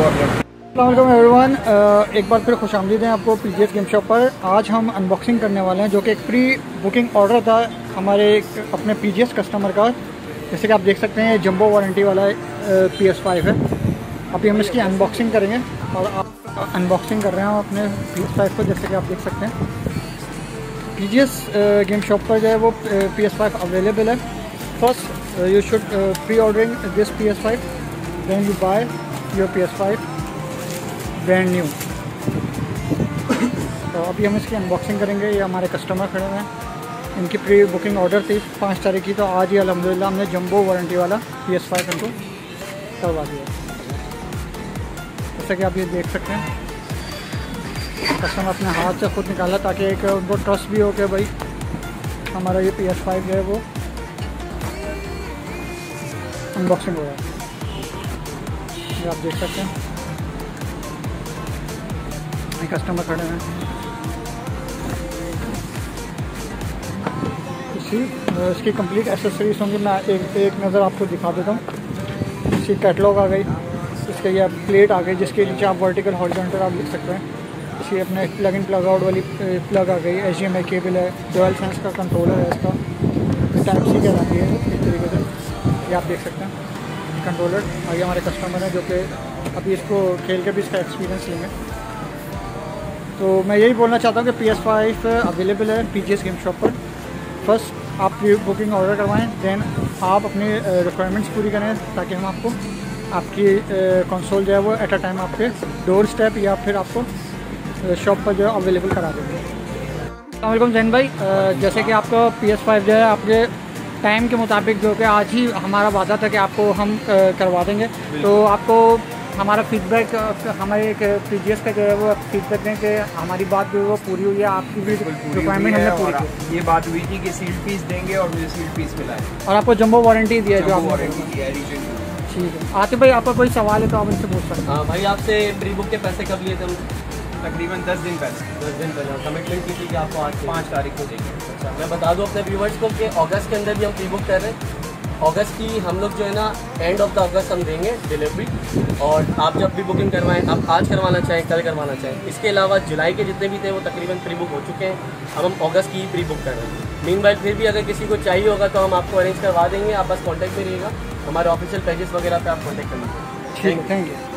अल्लाम everyone एक बार फिर खुश आमदीद हैं आपको पी गेम शॉप पर। आज हम अनबॉक्सिंग करने वाले हैं, जो कि एक प्री बुकिंग ऑर्डर था हमारे अपने पी कस्टमर का। जैसे कि आप देख सकते हैं जंबो वारंटी वाला पी एस फाइव है। अभी हम इसकी अनबॉक्सिंग करेंगे और आप अनबॉक्सिंग कर रहे हैं अपने पी एस फाइव को, जैसे कि आप देख सकते हैं। P G S game shop पर जो है वो पी एस फाइव अवेलेबल है। First you should pre ordering this P S five then you buy your P S five brand new तो अभी हम इसकी अनबॉक्सिंग करेंगे, ये हमारे कस्टमर खड़े हैं। इनकी प्री बुकिंग ऑर्डर थी पाँच तारीख की तो आज ही अलहमदिल्ला हमने जम्बो वारंटी वाला पी एस फाइव इनको करवा दिया। जैसा कि आप ये देख सकते हैं कस्टमर अपने हाथ से खुद निकाला ताकि एक उनको ट्रस्ट भी हो कि भाई हमारा ये पी एस फाइव है वो अनबॉक्सिंग हो रहा है। ये आप देख सकते हैं। कस्टमर खड़े हैं। इसी इसकी कंप्लीट एसेसरीज होंगी। मैं एक एक नज़र आपको दिखा देता हूँ। इसकी कैटलॉग आ गई। इसके ये प्लेट आ गई, जिसके नीचे आप वर्टिकल हॉरिजॉन्टल आप लिख सकते हैं। इसकी अपने प्लग इन प्लग आउट वाली प्लग आ गई। एच डी केबल है। डोएल सेंस का कंट्रोलर है इसका। टाइप सी कहलाती है। इस तरीके से। ये आप देख सकते हैं। कंट्रोलर और ये हमारे कस्टमर हैं जो कि अभी इसको खेल के भी इसका एक्सपीरियंस लेंगे। तो मैं यही बोलना चाहता हूँ कि पी एस फाइव अवेलेबल है P G S game shop पर। फ़र्स्ट आप बुकिंग ऑर्डर करवाएँ दैन आप अपनी रिक्वायरमेंट्स पूरी करें ताकि हम आपको, आपकी कंसोल जो है वो एट अ टाइम आपके डोर स्टेप या फिर आपको शॉप पर जो है अवेलेबल करा देंगे अल्लाम जैन भाई। जैसे कि आपका पी एस फाइव जो है, आपके टाइम के मुताबिक जो कि आज ही हमारा वादा था कि आपको हम करवा देंगे। तो आपको हमारा फीडबैक हमारे एक पी जी एस का जो है वो फीडबैक दें कि हमारी बात जो है वो पूरी हुई है आपकी भी रिक्वायरमेंट हमने पूरी की। ये बात हुई थी कि सील पीस देंगे और मुझे सील पीस मिला है। और आपको जम्बो वारंटी दिया है जो आप वारंटी दी है ठीक है। आते भाई आपका कोई सवाल है तो आप उनसे पूछ सकते हैं। हाँ भाई आपसे प्री बुक के पैसे कब लिए थे तकरीबन दस दिन पहले। दस दिन पहले। कमिटमेंट की थी कि आपको आज पाँच तारीख को देंगे अच्छा मैं बता दूँ अपने व्यूवर्स को कि अगस्त के अंदर भी हम प्री बुक कर रहे हैं। अगस्त की हम लोग जो है ना एंड ऑफ़ द अगस्त हम देंगे डिलीवरी और आप जब भी बुकिंग करवाएँ आप आज करवाना चाहें कल करवाना चाहें इसके अलावा जुलाई के जितने भी थे वो तकरीबन प्री बुक हो चुके हैं। अब हम अगस्त की ही प्री बुक कर रहे हैं। मीन बाइल फिर भी अगर किसी को चाहिए होगा तो हम आपको अरेंज करवा देंगे। आप बस कॉन्टैक्ट में रहिएगा। हमारे ऑफिशियल पेजेस वगैरह पे आप कॉन्टैक्ट कर लीजिए। Thank you